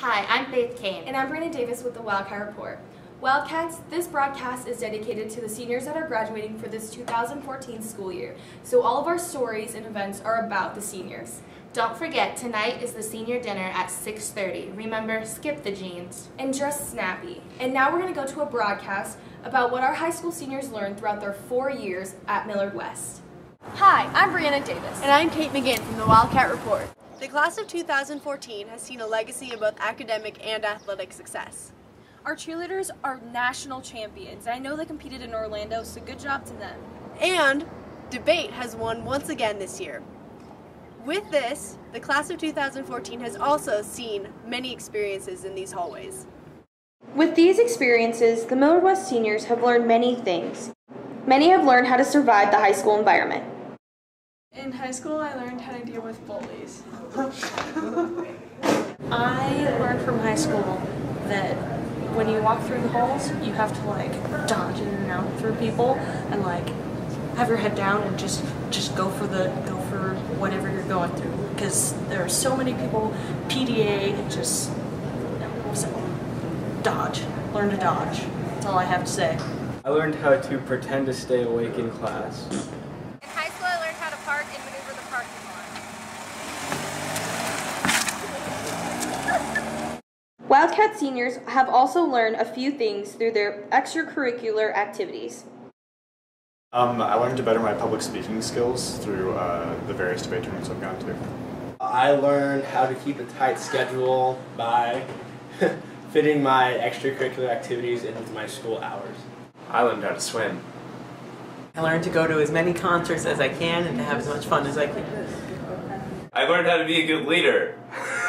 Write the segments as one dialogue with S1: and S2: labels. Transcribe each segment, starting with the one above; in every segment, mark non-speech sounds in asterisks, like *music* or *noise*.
S1: Hi, I'm Faith Cain.
S2: And I'm Brianna Davis with the Wildcat Report. Wildcats, this broadcast is dedicated to the seniors that are graduating for this 2014 school year. So all of our stories and events are about the seniors.
S1: Don't forget, tonight is the senior dinner at 6.30. Remember, skip the jeans.
S2: And dress snappy. And now we're going to go to a broadcast about what our high school seniors learned throughout their four years at Millard West.
S3: Hi, I'm Brianna Davis.
S4: And I'm Kate McGinn from the Wildcat Report.
S5: The class of 2014 has seen a legacy of both academic and athletic success.
S3: Our cheerleaders are national champions. I know they competed in Orlando, so good job to them.
S5: And debate has won once again this year. With this, the class of 2014 has also seen many experiences in these hallways.
S2: With these experiences, the Millard West seniors have learned many things. Many have learned how to survive the high school environment.
S6: In high school, I learned how to deal with bullies.
S7: I learned from high school that when you walk through the halls, you have to like dodge in and out through people and like have your head down and just just go for the go for whatever you're going through. Because there are so many people PDA just so dodge. Learn to dodge. That's all I have to say.
S8: I learned how to pretend to stay awake in class
S9: in high school I learned how to park and maneuver the parking
S2: lot Wildcat seniors have also learned a few things through their extracurricular activities.
S10: Um, I learned to better my public speaking skills through uh, the various debate tournaments I've gone to.
S11: I learned how to keep a tight schedule by *laughs* fitting my extracurricular activities into my school hours.
S12: I learned how to swim.
S13: I learned to go to as many concerts as I can and to have as much fun as I can.
S12: I learned how to be a good leader. *laughs*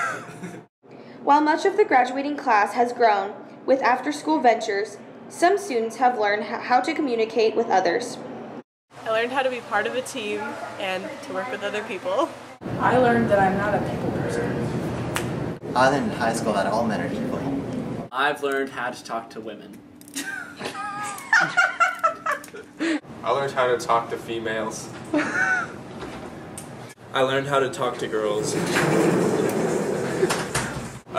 S2: While much of the graduating class has grown with after school ventures, some students have learned how to communicate with others.
S6: I learned how to be part of a team and to work with other people.
S7: I learned that I'm not a people person.
S14: I learned in high school that all men are equal.
S15: I've learned how to talk to women. *laughs*
S16: I learned how to talk to females. *laughs*
S17: I learned how to talk to girls.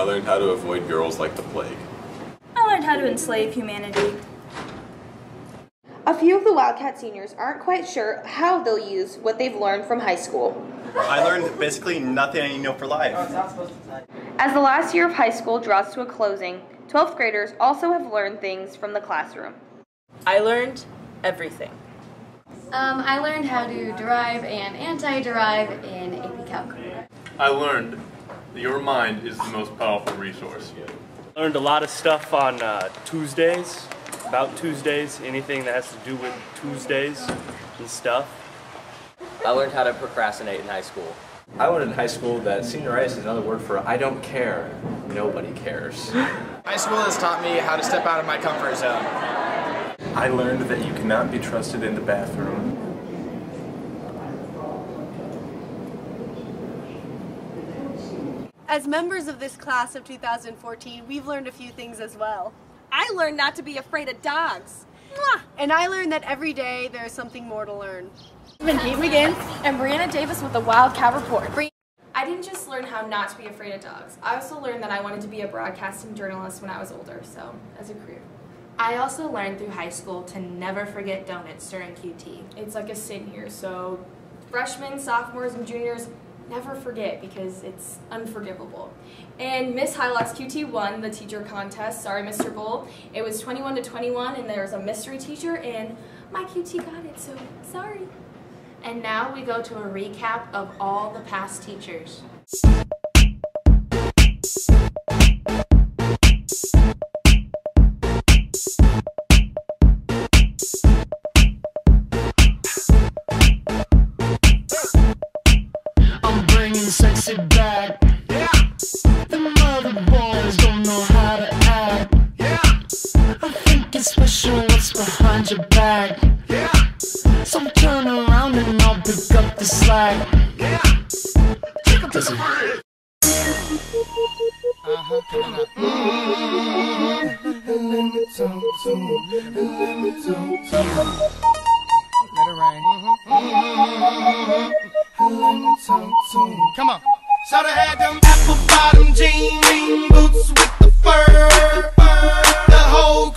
S18: I learned how to avoid girls like the plague.
S19: I learned how to enslave humanity.
S2: A few of the Wildcat seniors aren't quite sure how they'll use what they've learned from high school.
S20: I learned basically nothing I need to know for life.
S2: As the last year of high school draws to a closing, 12th graders also have learned things from the classroom.
S7: I learned everything.
S6: Um, I learned how to derive and anti-derive in AP Calc.
S3: I learned that your mind is the most powerful resource.
S5: Learned a lot of stuff on uh, Tuesdays, about Tuesdays, anything that has to do with Tuesdays and stuff.
S4: I learned how to procrastinate in high school.
S21: I learned in high school that senioritis is another word for I don't care. Nobody cares. *laughs*
S22: High school has taught me how to step out of my comfort zone.
S23: I learned that you cannot be trusted in the bathroom.
S5: As members of this class of 2014, we've learned a few things as well.
S3: I learned not to be afraid of dogs.
S5: And I learned that every day there is something more to learn.
S3: I've been Kate McGinn and Brianna Davis with the Wildcat Report.
S2: I didn't just learn how not to be afraid of dogs. I also learned that I wanted to be a broadcasting journalist when I was older, so as a career.
S1: I also learned through high school to never forget donuts during QT.
S2: It's like a sin here, so freshmen, sophomores, and juniors, never forget because it's unforgivable. And Miss Hylock's QT won the teacher contest. Sorry, Mr. Bull. It was 21 to 21, and there was a mystery teacher, and my QT got it, so sorry.
S1: And now we go to a recap of all the past teachers.
S24: apple bottom jean, boots with the fur. The
S1: whole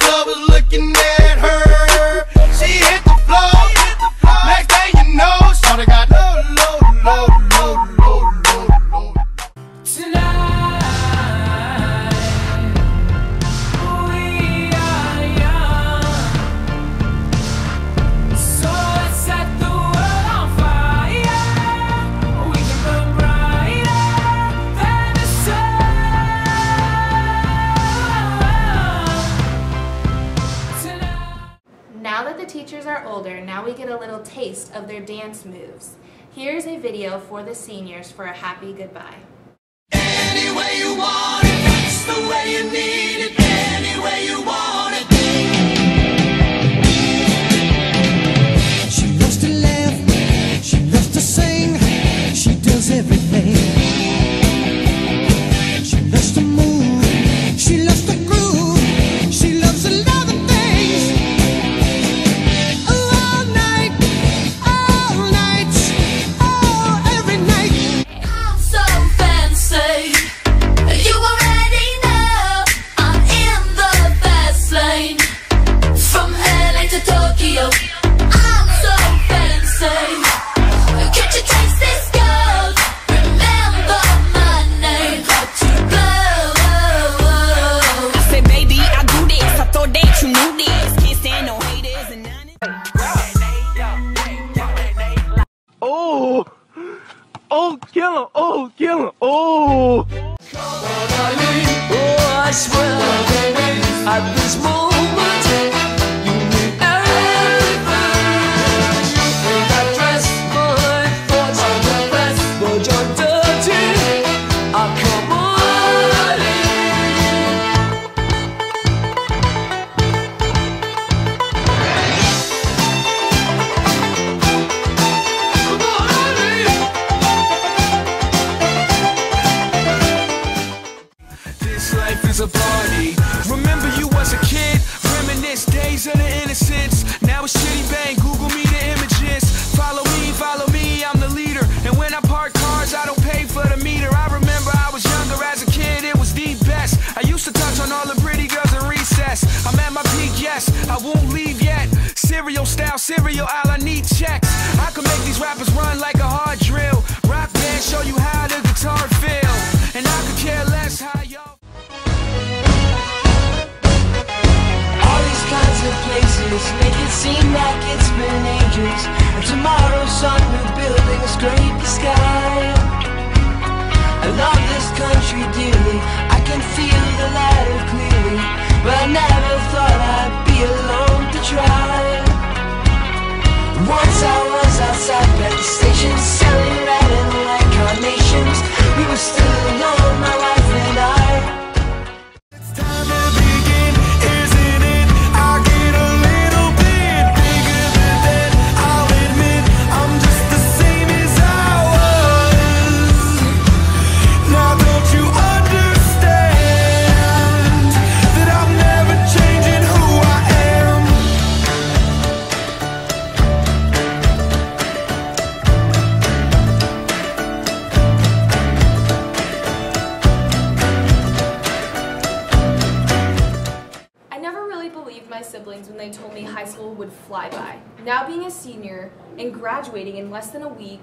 S1: older, now we get a little taste of their dance moves. Here's a video for the seniors for a happy goodbye.
S25: Any way you want it, that's the way you need it. Any way you want it. She loves to laugh, she loves to sing, she does everything. Oh,
S23: Serial cereal aisle, I need checks. I can make these rappers run like a hard drill. Rock band, show you how the guitar feel. And I could care less how y'all.
S25: All these kinds of places make it seem like it's been ages. And tomorrow's sun we're building scrape the sky. I love this country dearly. I can feel the ladder clearly. But I never Once
S2: graduating in less than a week,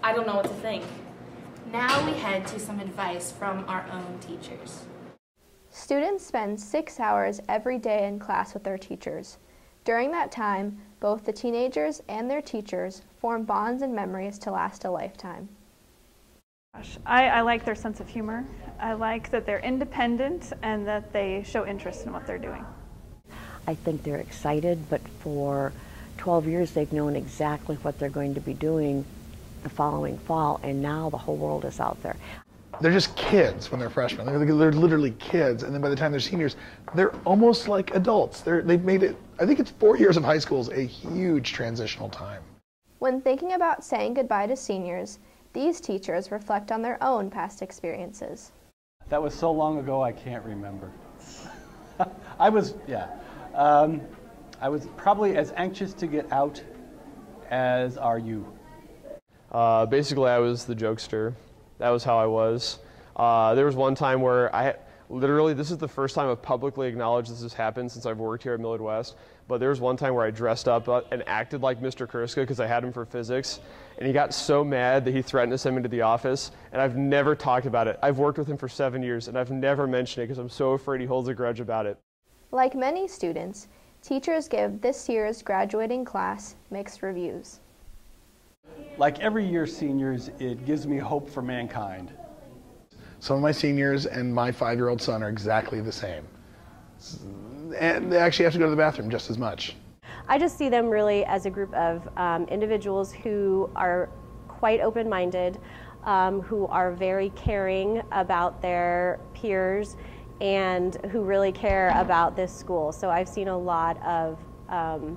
S2: I don't know what to think.
S1: Now we head to some advice from our own teachers.
S26: Students spend six hours every day in class with their teachers. During that time, both the teenagers and their teachers form bonds and memories to last a lifetime.
S6: I, I like their sense of humor. I like that they're independent and that they show interest in what they're doing.
S27: I think they're excited, but for 12 years they've known exactly what they're going to be doing the following fall, and now the whole world is out there.
S28: They're just kids when they're freshmen. They're, they're literally kids, and then by the time they're seniors, they're almost like adults. They're, they've made it. I think it's four years of high school is a huge transitional time.
S26: When thinking about saying goodbye to seniors, these teachers reflect on their own past experiences.
S29: That was so long ago, I can't remember. *laughs* I was, yeah. Um, I was probably as anxious to get out as are you.
S30: Uh, basically, I was the jokester. That was how I was. Uh, there was one time where I literally, this is the first time I've publicly acknowledged this has happened since I've worked here at Millard West. But there was one time where I dressed up uh, and acted like Mr. Kurska because I had him for physics. And he got so mad that he threatened to send me to the office. And I've never talked about it. I've worked with him for seven years and I've never mentioned it because I'm so afraid he holds a grudge about it.
S26: Like many students, teachers give this year's graduating class mixed reviews.
S29: Like every year, seniors, it gives me hope for mankind.
S28: Some of my seniors and my five-year-old son are exactly the same, and they actually have to go to the bathroom just as much.
S31: I just see them really as a group of um, individuals who are quite open minded, um, who are very caring about their peers, and who really care about this school. So I've seen a lot of um,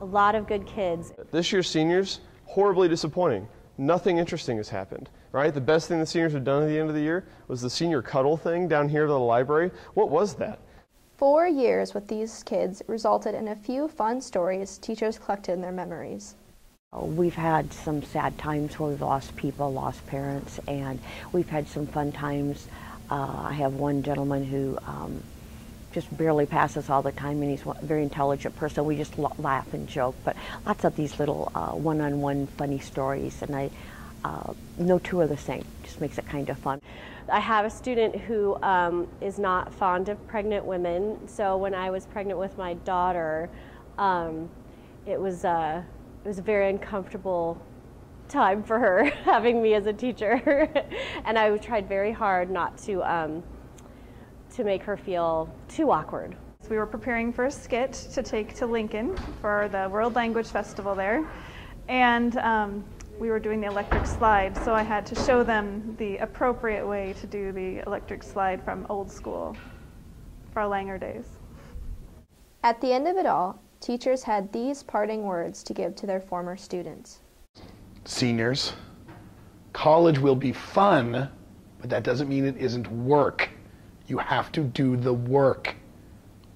S31: a lot of good kids.
S30: This year's seniors, horribly disappointing. Nothing interesting has happened, right? The best thing the seniors have done at the end of the year was the senior cuddle thing down here at the library. What was that?
S26: Four years with these kids resulted in a few fun stories teachers collected in their memories.
S27: We've had some sad times where we've lost people, lost parents, and we've had some fun times. Uh, I have one gentleman who um, just barely passes all the time, and he's a very intelligent person. We just laugh and joke, but lots of these little uh, one-on-one funny stories, and I uh, no two are the same. Just makes it kind of fun.
S31: I have a student who um, is not fond of pregnant women, so when I was pregnant with my daughter, um, it was uh, it was a very uncomfortable time for her *laughs* having me as a teacher, *laughs* and I tried very hard not to. Um, to make her feel too awkward.
S6: We were preparing for a skit to take to Lincoln for the World Language Festival there, and um, we were doing the electric slide, so I had to show them the appropriate way to do the electric slide from old school for our Langer days.
S26: At the end of it all, teachers had these parting words to give to their former students.
S28: Seniors, college will be fun, but that doesn't mean it isn't work. You have to do the work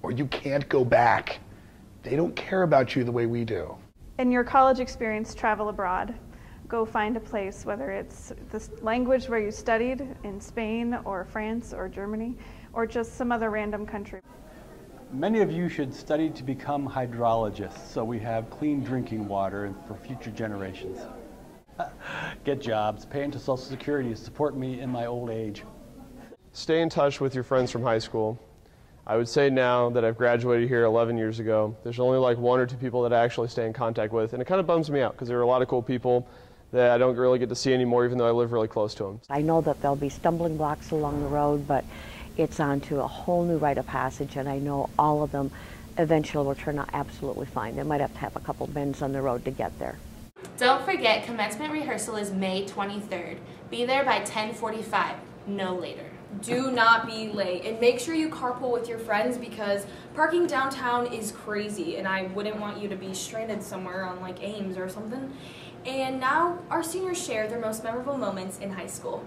S28: or you can't go back. They don't care about you the way we do.
S6: In your college experience, travel abroad. Go find a place, whether it's the language where you studied in Spain or France or Germany, or just some other random country.
S29: Many of you should study to become hydrologists so we have clean drinking water for future generations. Get jobs, pay into Social Security to support me in my old age.
S30: Stay in touch with your friends from high school. I would say now that I've graduated here 11 years ago, there's only like one or two people that I actually stay in contact with, and it kind of bums me out because there are a lot of cool people that I don't really get to see anymore, even though I live really close to them.
S27: I know that there'll be stumbling blocks along the road, but it's onto a whole new rite of passage, and I know all of them eventually will turn out absolutely fine. They might have to have a couple bends on the road to get there.
S1: Don't forget, commencement rehearsal is May 23rd. Be there by 10:45, no later
S2: do not be late and make sure you carpool with your friends because parking downtown is crazy and I wouldn't want you to be stranded somewhere on like Ames or something. And now our seniors share their most memorable moments in high school.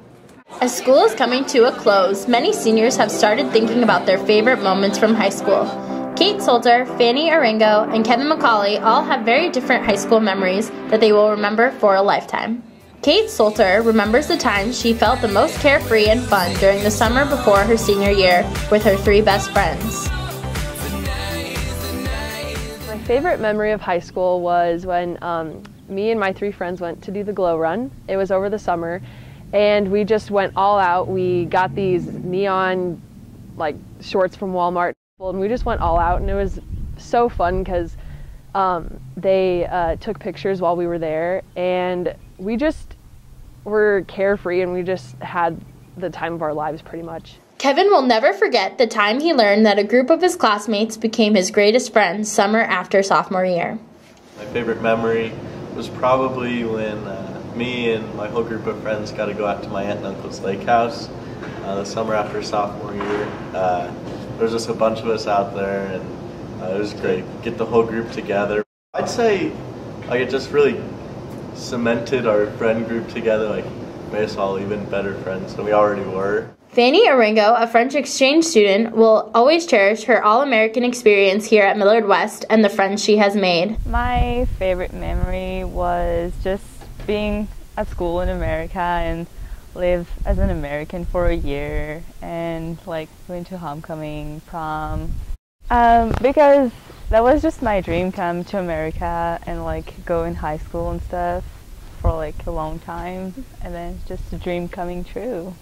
S32: As school is coming to a close, many seniors have started thinking about their favorite moments from high school. Kate Salter, Fanny Aringo, and Kevin McCauley all have very different high school memories that they will remember for a lifetime. Kate Salter remembers the time she felt the most carefree and fun during the summer before her senior year with her three best friends.
S33: My favorite memory of high school was when um, me and my three friends went to do the glow run. It was over the summer, and we just went all out. We got these neon like shorts from Walmart, and we just went all out, and it was so fun because um, they uh, took pictures while we were there, and we just were carefree and we just had the time of our lives pretty much.
S32: Kevin will never forget the time he learned that a group of his classmates became his greatest friends summer after sophomore year.
S20: My favorite memory was probably when uh, me and my whole group of friends got to go out to my aunt and uncle's lake house uh, the summer after sophomore year. There was just a bunch of us out there and uh, it was great. Get the whole group together. I'd say like it just really cemented our friend group together, like made us all even better friends than we already were.
S32: Fanny Aringo, a French exchange student, will always cherish her all American experience here at Millard West and the friends she has made.
S34: My favorite memory was just being at school in America and live as an American for a year and like going to homecoming, prom. Um, because that was just my dream come to America and like go in high school and stuff for like a long time and then just a dream coming true.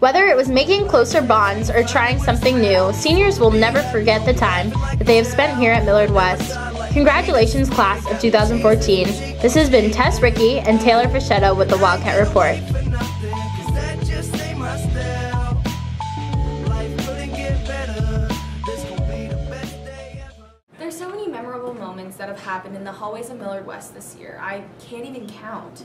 S32: Whether it was making closer bonds or trying something new, seniors will never forget the time that they have spent here at Millard West. Congratulations, class of 2014. This has been Tess Riecke and Taylor Fischetto with the Wildcat Report.
S2: Moments that have happened in the hallways of Millard West this year. I can't even count.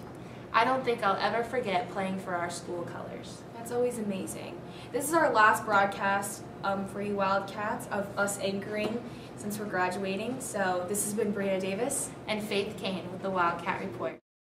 S1: I don't think I'll ever forget playing for our school colors.
S2: That's always amazing. This is our last broadcast um, for you Wildcats of us anchoring since we're graduating. So this has been Brianna Davis
S1: and Faith Cain with the Wildcat Report.